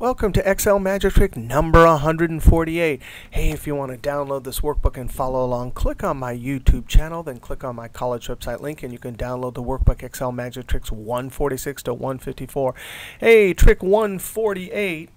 Welcome to Excel Magic Trick number 148. Hey, if you want to download this workbook and follow along, click on my YouTube channel, then click on my college website link, and you can download the workbook Excel Magic Tricks 146 to 154. Hey, trick 148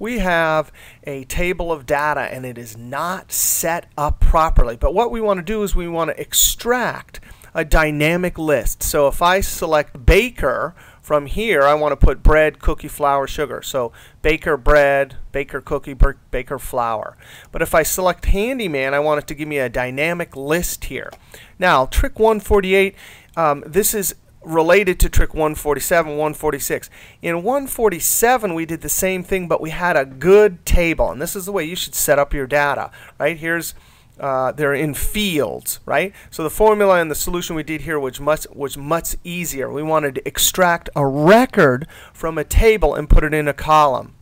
we have a table of data and it is not set up properly. But what we want to do is we want to extract a dynamic list. So if I select baker from here, I want to put bread, cookie, flour, sugar. So baker bread, baker cookie, baker flour. But if I select handyman, I want it to give me a dynamic list here. Now, trick 148, um, this is related to trick 147, 146. In 147, we did the same thing, but we had a good table. And this is the way you should set up your data. Right? Here's uh, they're in fields, right? So the formula and the solution we did here was much, was much easier. We wanted to extract a record from a table and put it in a column.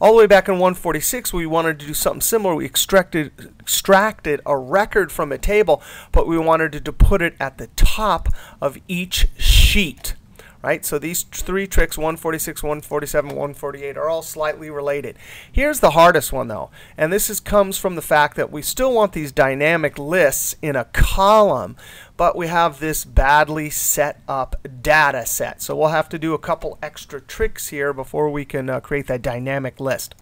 All the way back in 146, we wanted to do something similar. We extracted, extracted a record from a table, but we wanted to put it at the top of each sheet right? So these three tricks, 146, 147, 148, are all slightly related. Here's the hardest one, though. And this is, comes from the fact that we still want these dynamic lists in a column, but we have this badly set up data set. So we'll have to do a couple extra tricks here before we can uh, create that dynamic list.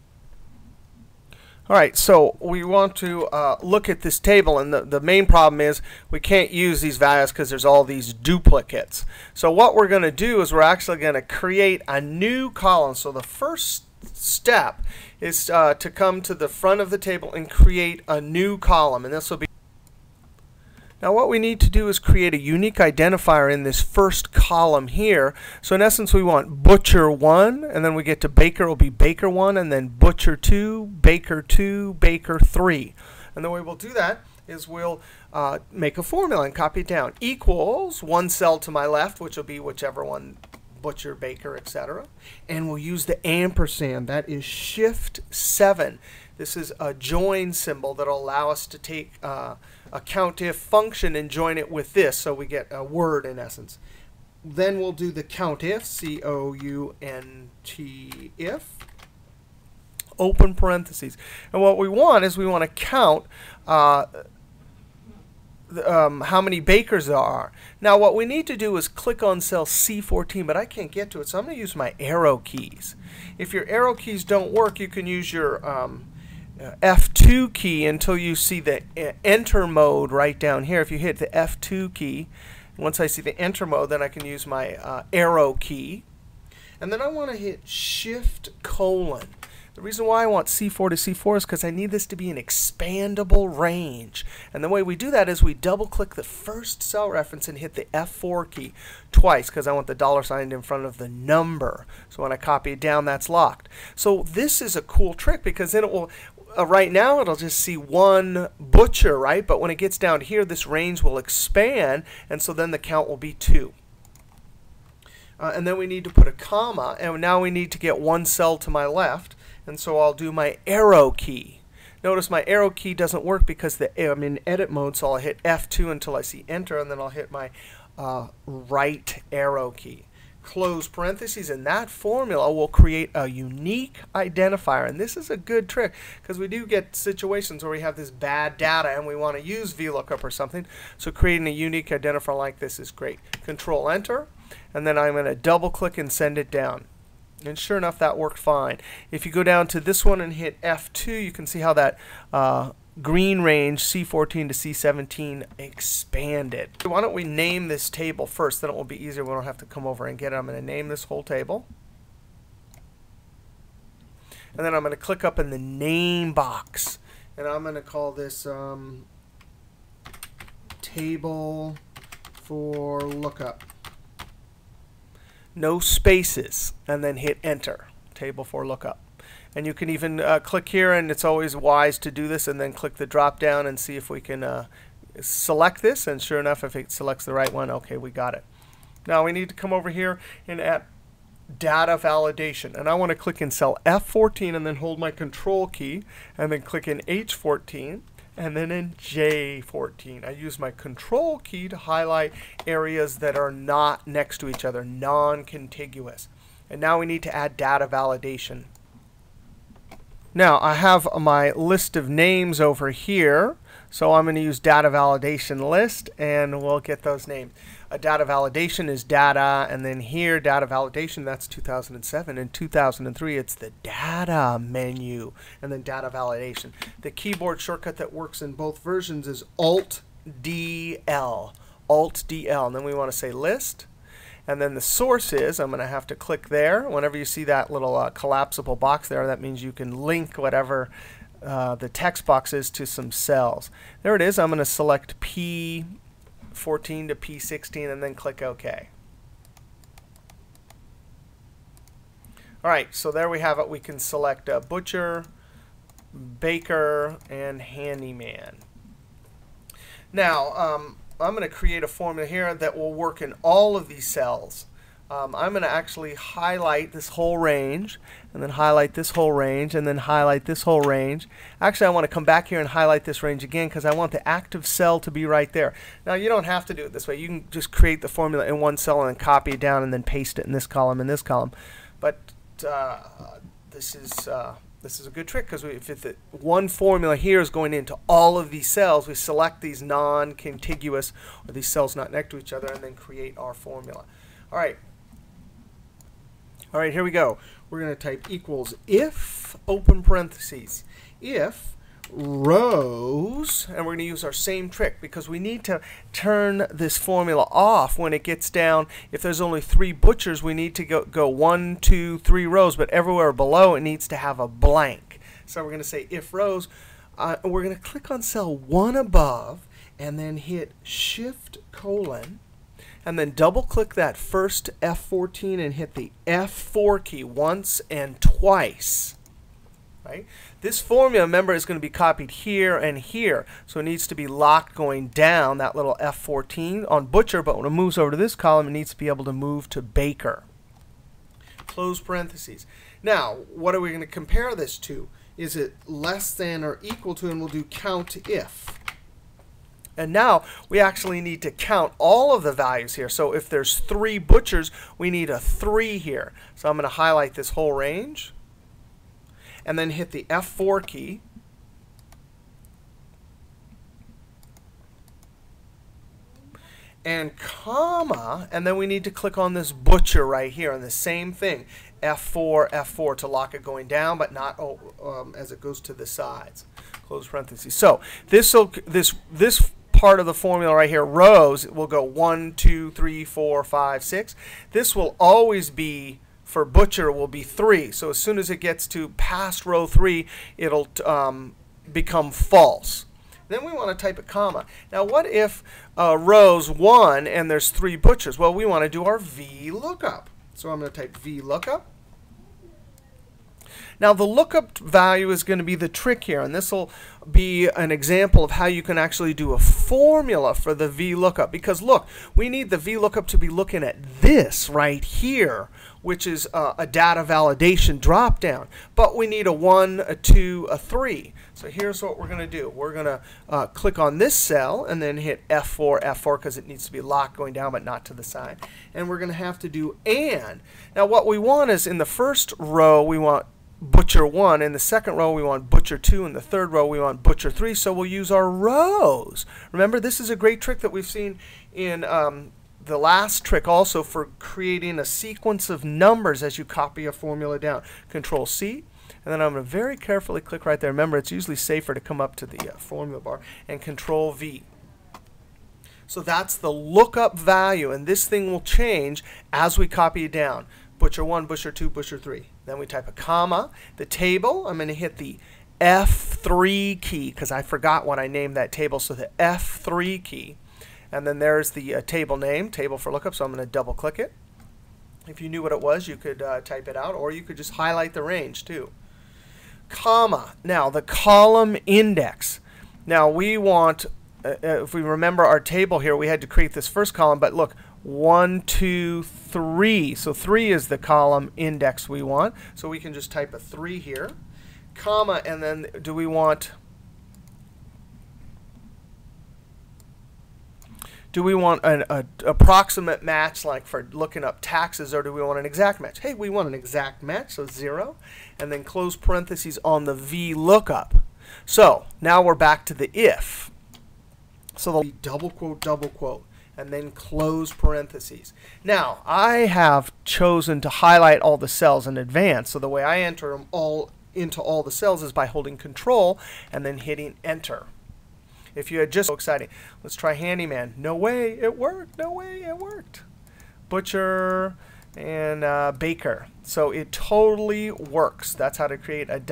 All right, so we want to uh, look at this table, and the, the main problem is we can't use these values because there's all these duplicates. So what we're going to do is we're actually going to create a new column. So the first step is uh, to come to the front of the table and create a new column, and this will be now what we need to do is create a unique identifier in this first column here. So in essence, we want butcher 1, and then we get to baker it will be baker 1, and then butcher 2, baker 2, baker 3. And the way we'll do that is we'll uh, make a formula and copy it down. Equals one cell to my left, which will be whichever one, butcher, baker, etc. And we'll use the ampersand. That is shift 7. This is a join symbol that will allow us to take uh, a COUNTIF function and join it with this. So we get a word in essence. Then we'll do the COUNTIF, C-O-U-N-T if, open parentheses. And what we want is we want to count uh, um, how many bakers there are. Now what we need to do is click on cell C14, but I can't get to it, so I'm going to use my arrow keys. If your arrow keys don't work, you can use your um, F2 key until you see the enter mode right down here. If you hit the F2 key, once I see the enter mode, then I can use my uh, arrow key. And then I want to hit shift colon. The reason why I want C4 to C4 is because I need this to be an expandable range. And the way we do that is we double click the first cell reference and hit the F4 key twice because I want the dollar sign in front of the number. So when I copy it down, that's locked. So this is a cool trick because then it will, uh, right now it'll just see one butcher, right? But when it gets down here, this range will expand, and so then the count will be 2. Uh, and then we need to put a comma, and now we need to get one cell to my left. And so I'll do my arrow key. Notice my arrow key doesn't work because the, I'm in edit mode, so I'll hit F2 until I see enter, and then I'll hit my uh, right arrow key close parentheses. And that formula will create a unique identifier. And this is a good trick because we do get situations where we have this bad data and we want to use VLOOKUP or something. So creating a unique identifier like this is great. Control Enter. And then I'm going to double click and send it down. And sure enough, that worked fine. If you go down to this one and hit F2, you can see how that uh, green range C14 to C17 expanded. Why don't we name this table first? Then it will be easier. We don't have to come over and get it. I'm going to name this whole table. And then I'm going to click up in the name box. And I'm going to call this um, table for lookup. No spaces. And then hit enter. Table for lookup. And you can even uh, click here, and it's always wise to do this, and then click the drop down and see if we can uh, select this. And sure enough, if it selects the right one, OK, we got it. Now we need to come over here and add data validation. And I want to click in cell F14 and then hold my control key, and then click in H14 and then in J14. I use my control key to highlight areas that are not next to each other, non-contiguous. And now we need to add data validation. Now, I have my list of names over here. So I'm going to use data validation list, and we'll get those names. A data validation is data, and then here, data validation, that's 2007. In 2003, it's the data menu, and then data validation. The keyboard shortcut that works in both versions is Alt-DL. Alt-DL, and then we want to say list. And then the source is, I'm going to have to click there. Whenever you see that little uh, collapsible box there, that means you can link whatever uh, the text box is to some cells. There it is. I'm going to select P14 to P16 and then click OK. All right, so there we have it. We can select a butcher, baker, and handyman. Now, um, I'm going to create a formula here that will work in all of these cells. Um, I'm going to actually highlight this whole range, and then highlight this whole range, and then highlight this whole range. Actually, I want to come back here and highlight this range again because I want the active cell to be right there. Now, you don't have to do it this way. You can just create the formula in one cell and then copy it down and then paste it in this column and this column. But uh, this is uh, this is a good trick because if the one formula here is going into all of these cells, we select these non-contiguous or these cells not next to each other and then create our formula. All right. All right, here we go. We're going to type equals if, open parentheses, if rows, and we're going to use our same trick because we need to turn this formula off when it gets down. If there's only three butchers, we need to go, go one, two, three rows, but everywhere below it needs to have a blank. So we're going to say if rows. Uh, we're going to click on cell 1 above and then hit Shift colon and then double click that first F14 and hit the F4 key once and twice. Right? This formula, remember, is going to be copied here and here. So it needs to be locked going down, that little F14 on Butcher. But when it moves over to this column, it needs to be able to move to Baker. Close parentheses. Now, what are we going to compare this to? Is it less than or equal to? And we'll do count if. And now we actually need to count all of the values here. So if there's three butchers, we need a 3 here. So I'm going to highlight this whole range and then hit the F4 key. And comma, and then we need to click on this butcher right here, and the same thing, F4, F4 to lock it going down, but not oh, um, as it goes to the sides. Close parentheses. So this this this part of the formula right here, rows, will go 1, 2, 3, 4, 5, 6. This will always be for butcher will be 3. So as soon as it gets to past row 3, it'll um, become false. Then we want to type a comma. Now what if uh, rows 1 and there's 3 butchers? Well, we want to do our VLOOKUP. So I'm going to type VLOOKUP. Now the lookup value is going to be the trick here, and this will be an example of how you can actually do a formula for the VLOOKUP. Because look, we need the VLOOKUP to be looking at this right here, which is uh, a data validation dropdown. But we need a 1, a 2, a 3. So here's what we're going to do. We're going to uh, click on this cell and then hit F4, F4 because it needs to be locked going down but not to the side. And we're going to have to do AND. Now what we want is in the first row we want butcher 1. In the second row, we want butcher 2. In the third row, we want butcher 3. So we'll use our rows. Remember, this is a great trick that we've seen in um, the last trick also for creating a sequence of numbers as you copy a formula down. Control C. And then I'm going to very carefully click right there. Remember, it's usually safer to come up to the uh, formula bar and Control V. So that's the lookup value. And this thing will change as we copy it down. Butcher 1, Butcher 2, Butcher 3. Then we type a comma. The table, I'm going to hit the F3 key because I forgot what I named that table. So the F3 key. And then there's the uh, table name, table for lookup. So I'm going to double click it. If you knew what it was, you could uh, type it out, or you could just highlight the range too. Comma. Now the column index. Now we want, uh, uh if we remember our table here, we had to create this first column. But look, 1, 2, 3. So 3 is the column index we want. So we can just type a 3 here, comma, and then do we want Do we want an a, approximate match like for looking up taxes or do we want an exact match? Hey, we want an exact match, so 0. And then close parentheses on the VLOOKUP. So now we're back to the if. So be double quote, double quote, and then close parentheses. Now, I have chosen to highlight all the cells in advance. So the way I enter them all into all the cells is by holding Control and then hitting Enter. If you had just so exciting, let's try Handyman. No way, it worked. No way, it worked. Butcher and uh, Baker. So it totally works. That's how to create a